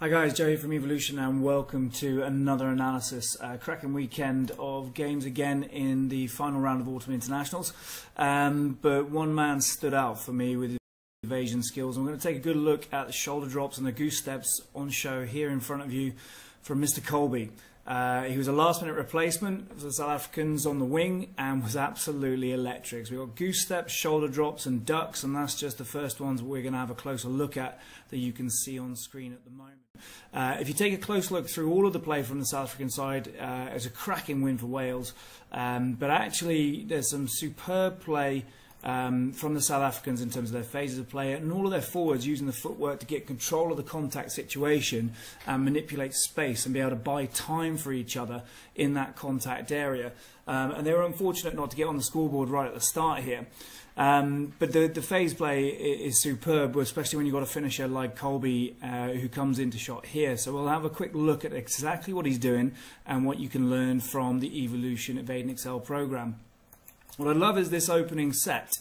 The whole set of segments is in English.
Hi guys, Joey from Evolution and welcome to another analysis. Uh, cracking weekend of games again in the final round of Autumn Internationals. Um, but one man stood out for me with his evasion skills. I'm going to take a good look at the shoulder drops and the goose steps on show here in front of you from Mr. Kolbe. Uh, he was a last minute replacement for the South Africans on the wing and was absolutely electric. So we've got goose steps, shoulder drops, and ducks, and that's just the first ones we're going to have a closer look at that you can see on screen at the moment. Uh, if you take a close look through all of the play from the South African side, uh, it's a cracking win for Wales, um, but actually there's some superb play um, from the South Africans in terms of their phases of play and all of their forwards using the footwork to get control of the contact situation and manipulate space and be able to buy time for each other in that contact area. Um, and they were unfortunate not to get on the scoreboard right at the start here. Um, but the, the phase play is superb, especially when you've got a finisher like Kolbe uh, who comes into shot here. So we'll have a quick look at exactly what he's doing and what you can learn from the Evolution Evade and Xcel program. What I love is this opening set.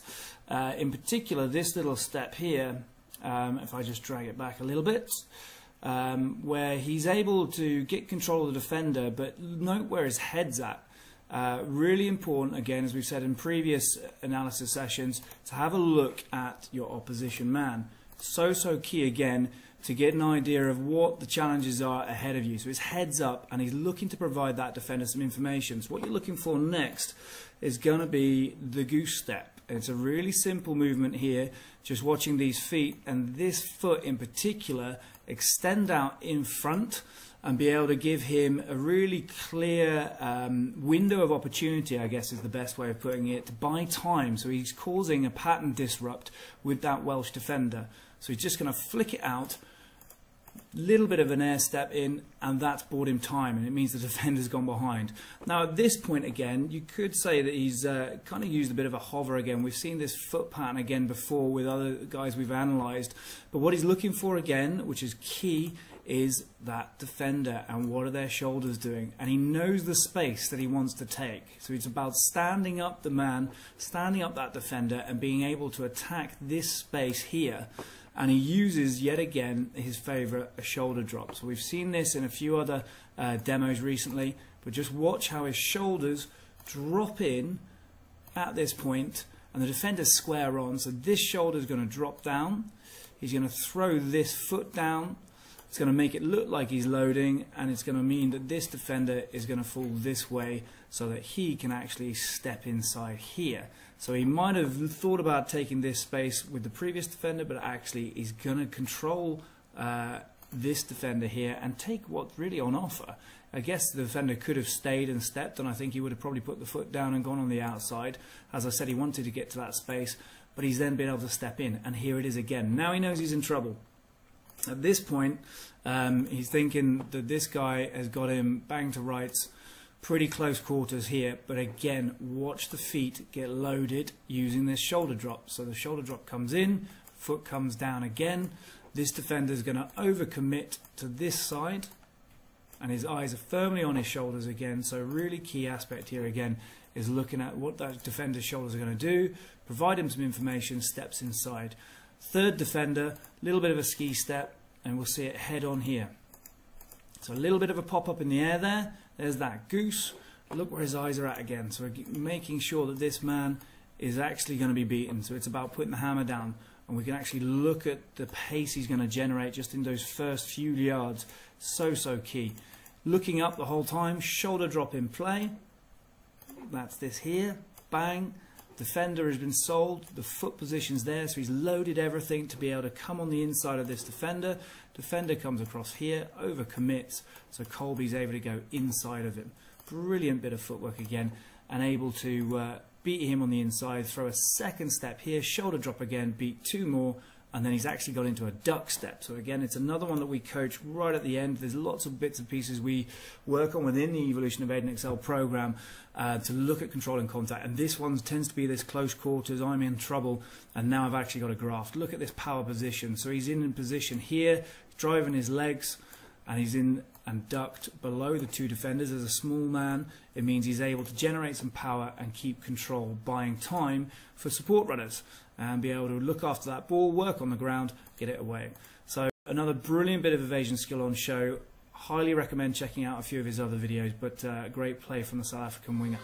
Uh, in particular, this little step here, um, if I just drag it back a little bit, um, where he's able to get control of the defender, but note where his head's at. Uh, really important, again, as we've said in previous analysis sessions, to have a look at your opposition man. So, so key again to get an idea of what the challenges are ahead of you. So his head's up and he's looking to provide that defender some information. So what you're looking for next is going to be the goose step. It's a really simple movement here, just watching these feet and this foot in particular extend out in front and be able to give him a really clear um, window of opportunity, I guess is the best way of putting it, to buy time. So he's causing a pattern disrupt with that Welsh defender. So he's just going to flick it out, little bit of an air step in, and that's bought him time, and it means the defender's gone behind. Now, at this point again, you could say that he's uh, kind of used a bit of a hover again. We've seen this foot pattern again before with other guys we've analysed, but what he's looking for again, which is key, is that defender and what are their shoulders doing. And he knows the space that he wants to take. So it's about standing up the man, standing up that defender, and being able to attack this space here. And he uses yet again his favourite, a shoulder drop. So we've seen this in a few other uh, demos recently, but just watch how his shoulders drop in at this point and the defender's square on. So this shoulder is going to drop down. He's going to throw this foot down it's going to make it look like he's loading and it's going to mean that this defender is going to fall this way so that he can actually step inside here. So he might have thought about taking this space with the previous defender but actually he's going to control uh, this defender here and take what's really on offer. I guess the defender could have stayed and stepped and I think he would have probably put the foot down and gone on the outside. As I said he wanted to get to that space but he's then been able to step in and here it is again. Now he knows he's in trouble. At this point, um, he's thinking that this guy has got him bang to rights, pretty close quarters here. But again, watch the feet get loaded using this shoulder drop. So the shoulder drop comes in, foot comes down again. This defender is going to overcommit to this side, and his eyes are firmly on his shoulders again. So really key aspect here again is looking at what that defender's shoulders are going to do, provide him some information, steps inside. Third defender, a little bit of a ski step, and we'll see it head on here. So a little bit of a pop up in the air there. There's that goose. Look where his eyes are at again. So we're making sure that this man is actually going to be beaten. So it's about putting the hammer down. And we can actually look at the pace he's going to generate just in those first few yards. So, so key. Looking up the whole time. Shoulder drop in play. That's this here. Bang. Defender has been sold, the foot position's there, so he's loaded everything to be able to come on the inside of this defender. Defender comes across here, over commits, so Kolbe's able to go inside of him. Brilliant bit of footwork again, and able to uh, beat him on the inside, throw a second step here, shoulder drop again, beat two more, and then he's actually got into a duck step. So again, it's another one that we coach right at the end. There's lots of bits and pieces we work on within the Evolution Evade and Xcel program uh, to look at control and contact. And this one tends to be this close quarters, I'm in trouble, and now I've actually got a graft. Look at this power position. So he's in a position here, driving his legs, and he's in and ducked below the two defenders as a small man. It means he's able to generate some power and keep control, buying time for support runners and be able to look after that ball, work on the ground, get it away. So another brilliant bit of evasion skill on show. Highly recommend checking out a few of his other videos, but uh, great play from the South African winger.